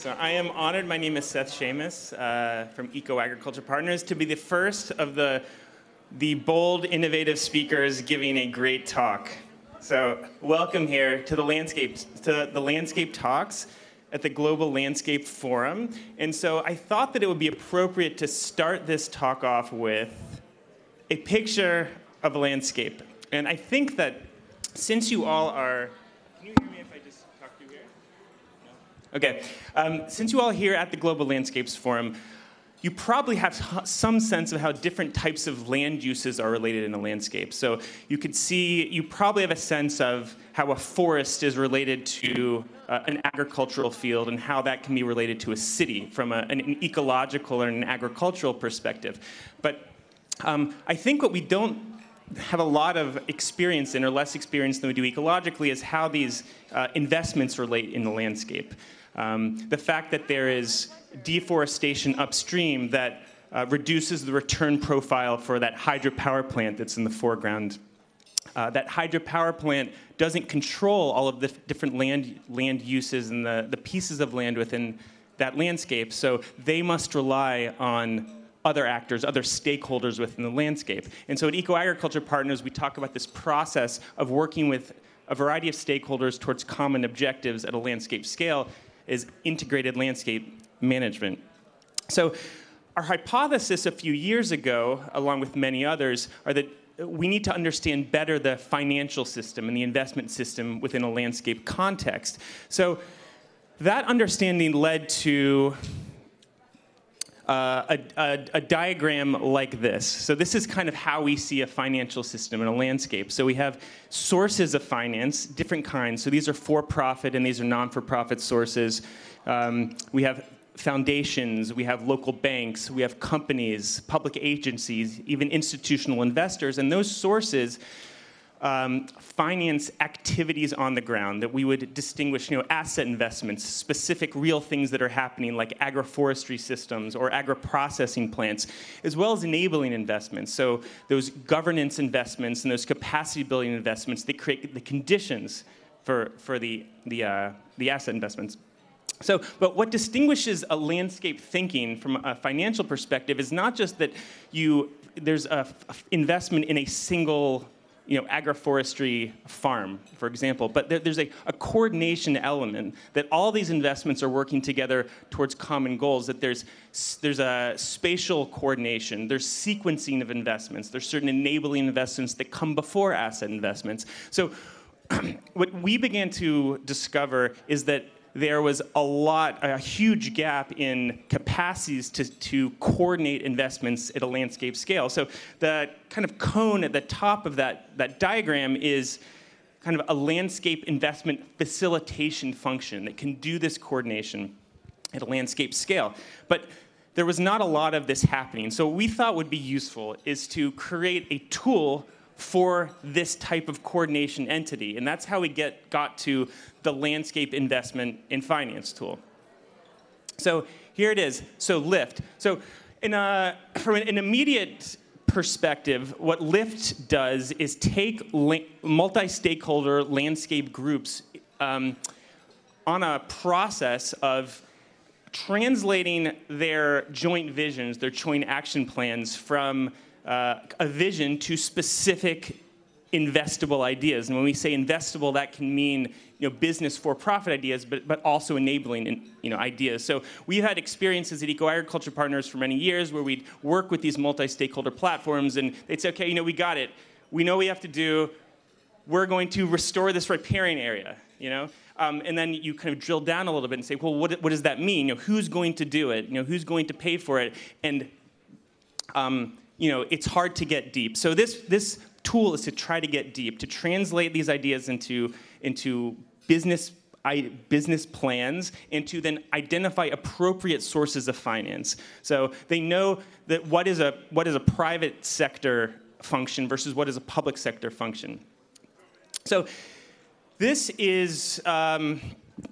So I am honored. My name is Seth Shames uh, from Eco Agriculture Partners to be the first of the the bold, innovative speakers giving a great talk. So welcome here to the landscape to the landscape talks at the Global Landscape Forum. And so I thought that it would be appropriate to start this talk off with a picture of a landscape. And I think that since you all are, can you hear me if I just talk through here? No? Okay. Um, since you all here at the Global Landscapes Forum, you probably have some sense of how different types of land uses are related in a landscape. So you could see, you probably have a sense of how a forest is related to uh, an agricultural field and how that can be related to a city from a, an, an, ecological or an agricultural perspective. But um, I think what we don't have a lot of experience in, or less experience than we do ecologically, is how these uh, investments relate in the landscape. Um, the fact that there is deforestation upstream that uh, reduces the return profile for that hydropower plant that's in the foreground. Uh, that hydropower plant doesn't control all of the different land, land uses and the, the pieces of land within that landscape, so they must rely on other actors, other stakeholders within the landscape. And so at Eco Agriculture Partners, we talk about this process of working with a variety of stakeholders towards common objectives at a landscape scale is integrated landscape management. So our hypothesis a few years ago, along with many others, are that we need to understand better the financial system and the investment system within a landscape context. So that understanding led to uh, a, a, a, diagram like this. So this is kind of how we see a financial system in a landscape. So we have sources of finance, different kinds. So these are for-profit and these are non-for-profit sources. Um, we have foundations, we have local banks, we have companies, public agencies, even institutional investors, and those sources um, finance activities on the ground that we would distinguish, you know, asset investments, specific real things that are happening like agroforestry systems or agro-processing plants, as well as enabling investments. So those governance investments and those capacity building investments, that create the conditions for, for the, the, uh, the asset investments. So, but what distinguishes a landscape thinking from a financial perspective is not just that you there's a investment in a single you know, agroforestry farm, for example. But there, there's a, a, coordination element that all these investments are working together towards common goals, that there's, there's a spatial coordination, there's sequencing of investments, there's certain enabling investments that come before asset investments. So what we began to discover is that there was a lot, a huge gap in capacities to, to coordinate investments at a landscape scale. So the kind of cone at the top of that, that diagram is kind of a landscape investment facilitation function that can do this coordination at a landscape scale. But there was not a lot of this happening. So what we thought would be useful is to create a tool for this type of coordination entity. And that's how we get, got to the landscape investment in finance tool. So here it is. So Lift. So in a, from an immediate perspective, what Lift does is take multi-stakeholder landscape groups um, on a process of translating their joint visions, their joint action plans from uh, a vision to specific investable ideas. And when we say investable, that can mean you know, business for-profit ideas, but, but also enabling you know, ideas. So we've had experiences at Eco Agriculture Partners for many years where we'd work with these multi-stakeholder platforms and they'd say, okay, you know, we got it. We know we have to do. We're going to restore this riparian area, you know? Um, and then you kind of drill down a little bit and say, well, what, what does that mean? You know, who's going to do it? You know, who's going to pay for it? And um, you know, it's hard to get deep. So this, this tool is to try to get deep, to translate these ideas into, into business I, business plans and to then identify appropriate sources of finance. So they know that what is a what is a private sector function versus what is a public sector function. So this is. Um,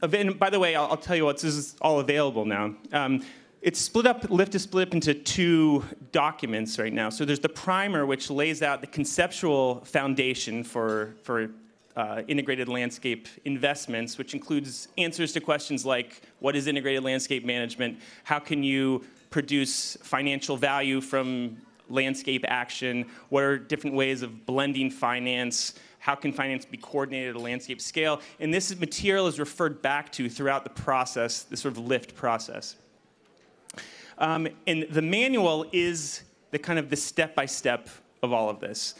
and by the way, I'll, I'll, tell you what, this is all available now. Um, it's split up, Lift is split up into two documents right now. So there's the primer, which lays out the conceptual foundation for, for uh, integrated landscape investments, which includes answers to questions like what is integrated landscape management? How can you produce financial value from landscape action? What are different ways of blending finance? How can finance be coordinated at a landscape scale? And this material is referred back to throughout the process, the sort of lift process. Um, and the manual is the kind of the step by step of all of this.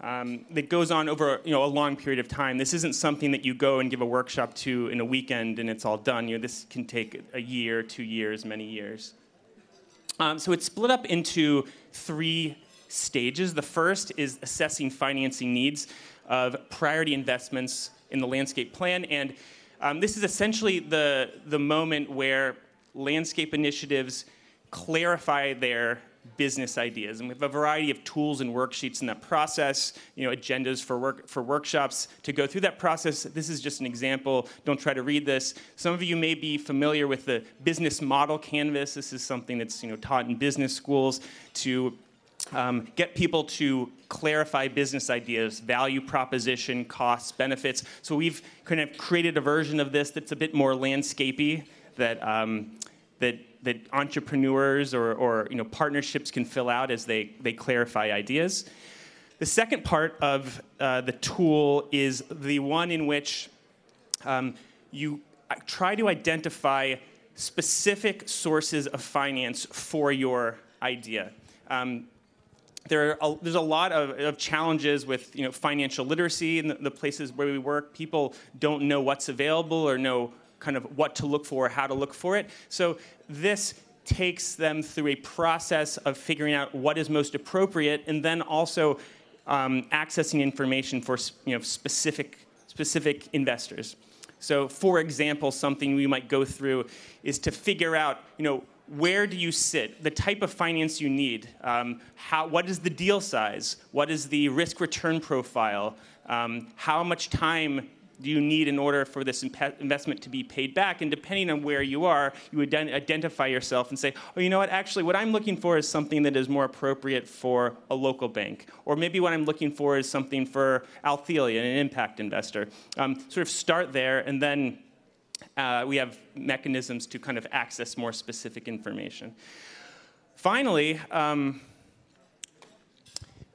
Um, that goes on over you know a long period of time. This isn't something that you go and give a workshop to in a weekend and it's all done. You know, this can take a year, two years, many years. Um, so it's split up into three stages. The first is assessing financing needs of priority investments in the landscape plan, and um, this is essentially the the moment where landscape initiatives clarify their business ideas. And we have a variety of tools and worksheets in that process, you know, agendas for work for workshops to go through that process. This is just an example. Don't try to read this. Some of you may be familiar with the business model canvas. This is something that's you know taught in business schools to um, get people to clarify business ideas, value proposition, costs, benefits. So we've kind of created a version of this that's a bit more landscapey that um, that that entrepreneurs or, or you know, partnerships can fill out as they, they clarify ideas. The second part of uh, the tool is the one in which um, you uh, try to identify specific sources of finance for your idea. Um, there are a, there's a lot of, of, challenges with you know, financial literacy in the, the, places where we work. People don't know what's available or know kind of what to look for, how to look for it. So this takes them through a process of figuring out what is most appropriate, and then also um, accessing information for you know specific specific investors. So, for example, something we might go through is to figure out, you know, where do you sit, the type of finance you need, um, how, what is the deal size, what is the risk return profile, um, how much time do you need in order for this investment to be paid back? And depending on where you are, you would identify yourself and say, oh, you know what, actually, what I'm looking for is something that is more appropriate for a local bank. Or maybe what I'm looking for is something for Althelia, an impact investor. Um, sort of start there, and then uh, we have mechanisms to kind of access more specific information. Finally, um,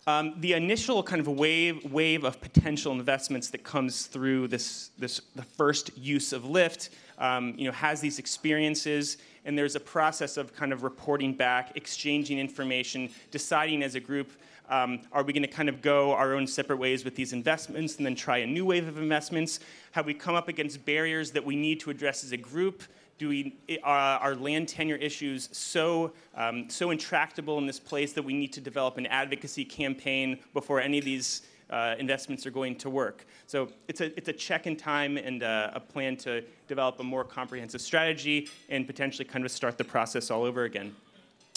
um, the initial kind of wave, wave of potential investments that comes through this, this the first use of Lift, um, you know, has these experiences, and there's a process of kind of reporting back, exchanging information, deciding as a group, um, are we going to kind of go our own separate ways with these investments and then try a new wave of investments? Have we come up against barriers that we need to address as a group? Do we, uh, are land tenure issues so, um, so intractable in this place that we need to develop an advocacy campaign before any of these uh, investments are going to work? So it's a, it's a check in time and uh, a plan to develop a more comprehensive strategy and potentially kind of start the process all over again.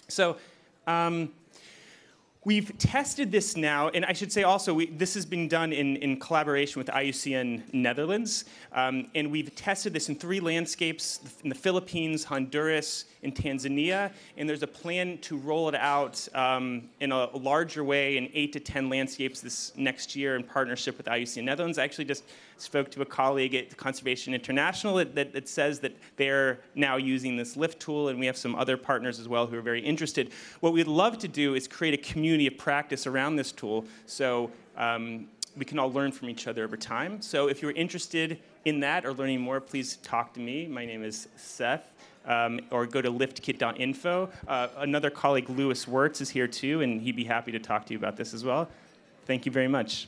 So um, We've tested this now, and I should say also, we, this has been done in, in collaboration with IUCN Netherlands, um, and we've tested this in three landscapes in the Philippines, Honduras, and Tanzania, and there's a plan to roll it out um, in a larger way in eight to 10 landscapes this next year in partnership with IUCN Netherlands. I actually just spoke to a colleague at Conservation International that, that, that, says that they're now using this lift tool, and we have some other partners as well who are very interested. What we'd love to do is create a community of practice around this tool so um, we can all learn from each other over time. So if you're interested in that or learning more, please talk to me. My name is Seth. Um, or go to liftkit.info. Uh, another colleague, Louis Wertz, is here too, and he'd be happy to talk to you about this as well. Thank you very much.